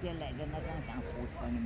别来着那刚想出城。